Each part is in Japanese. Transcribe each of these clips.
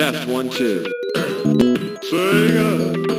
Test one, two. Sega.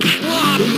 Oh!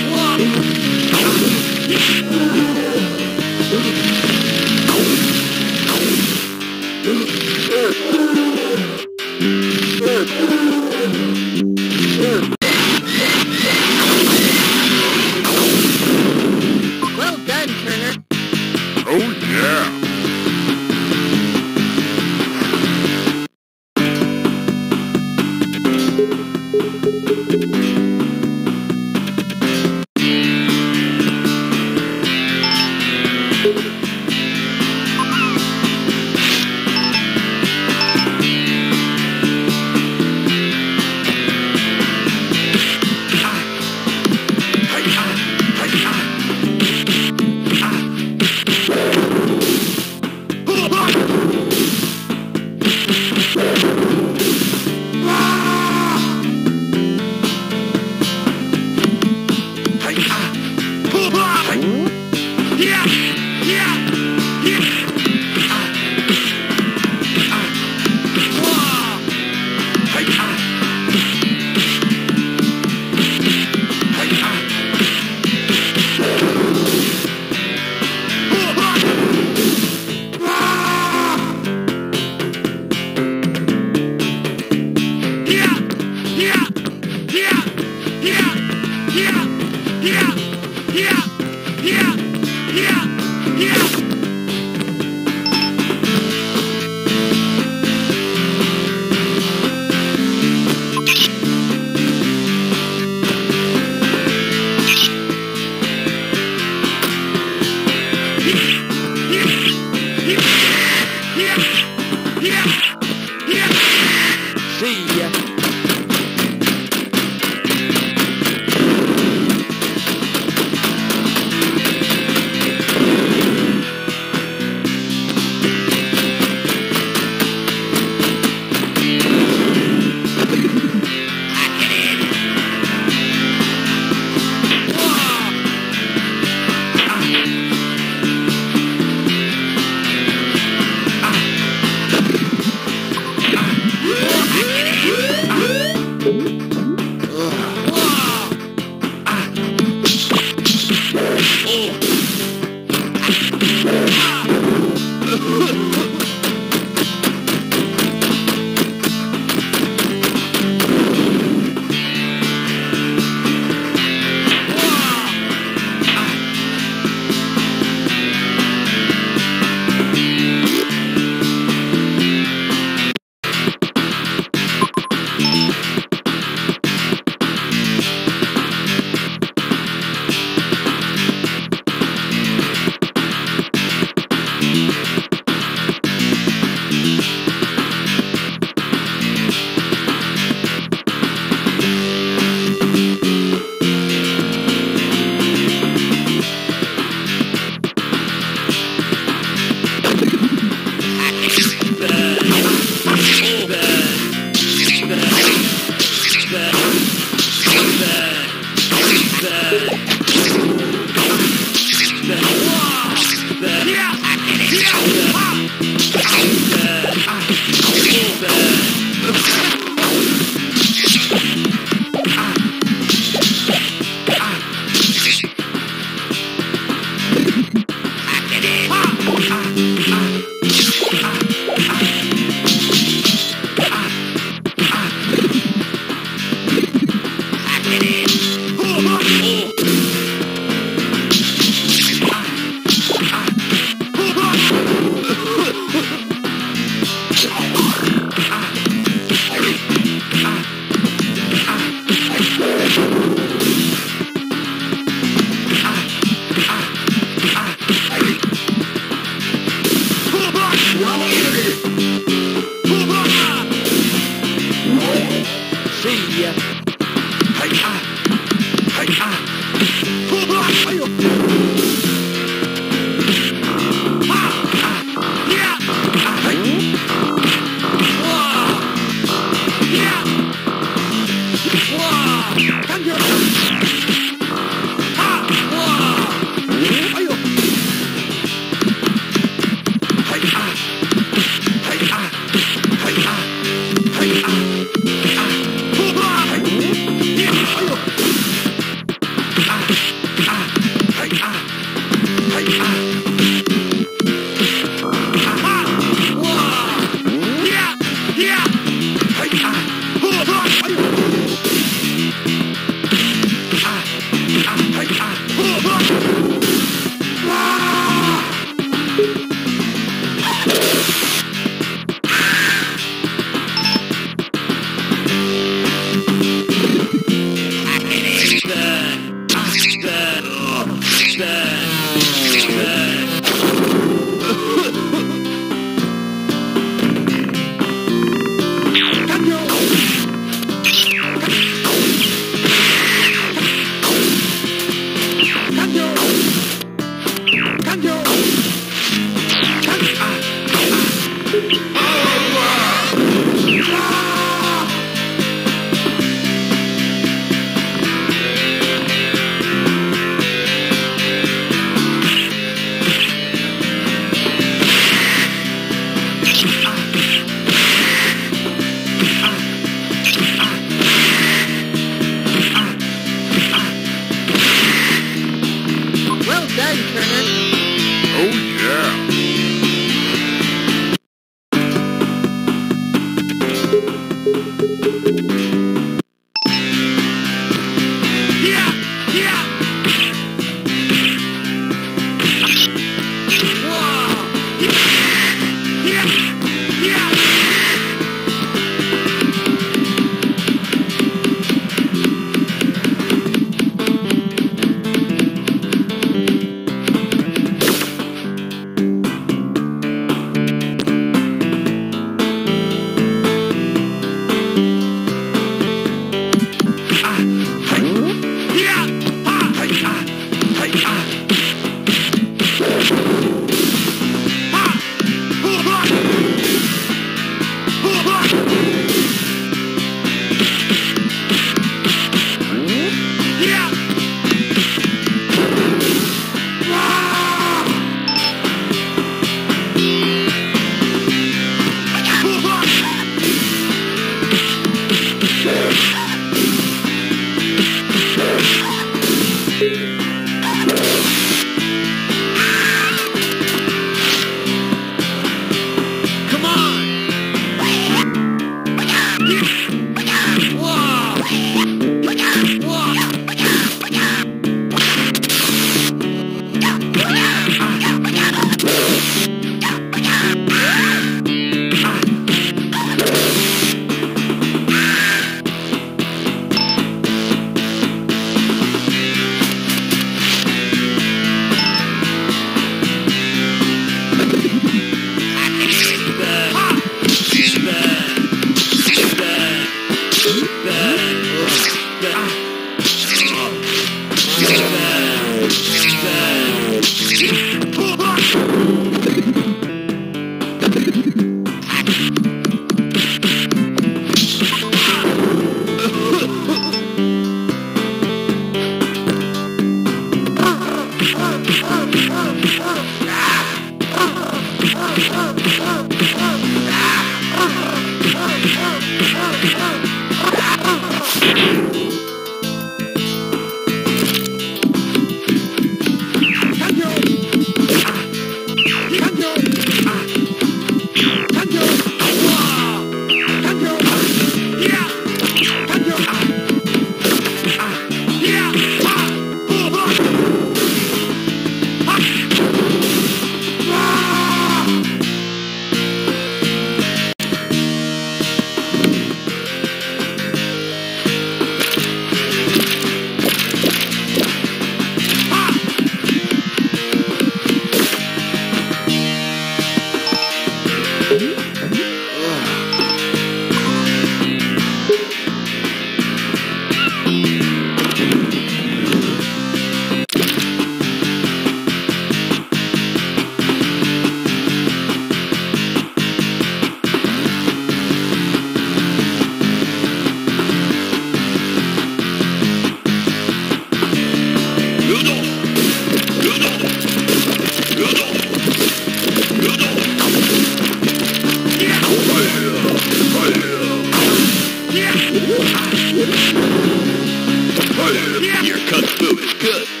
Move it, good.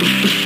Woo!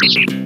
Yeah!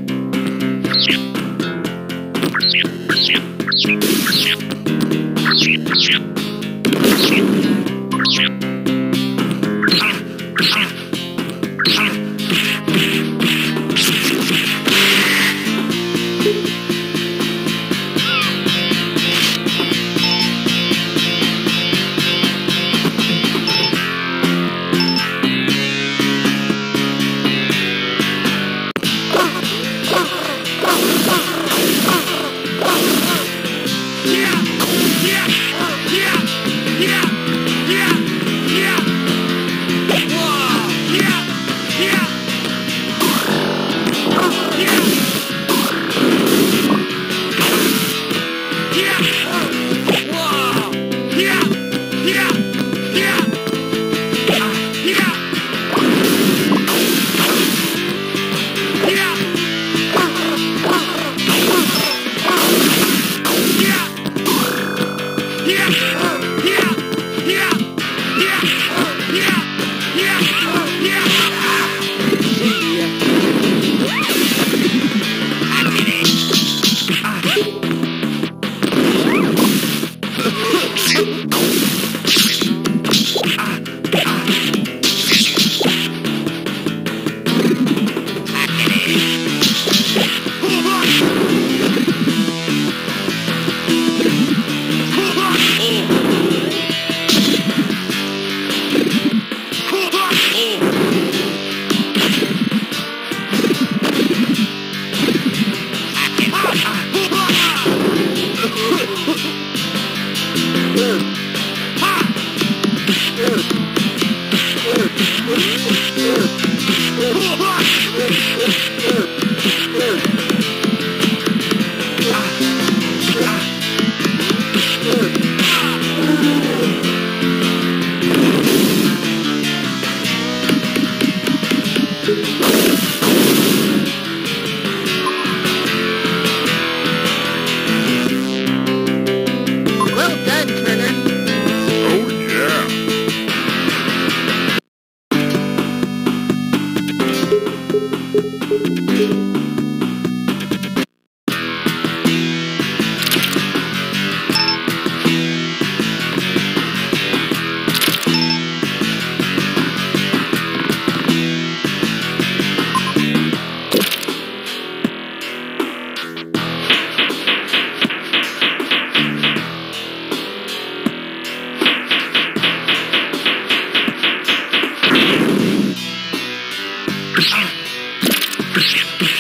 See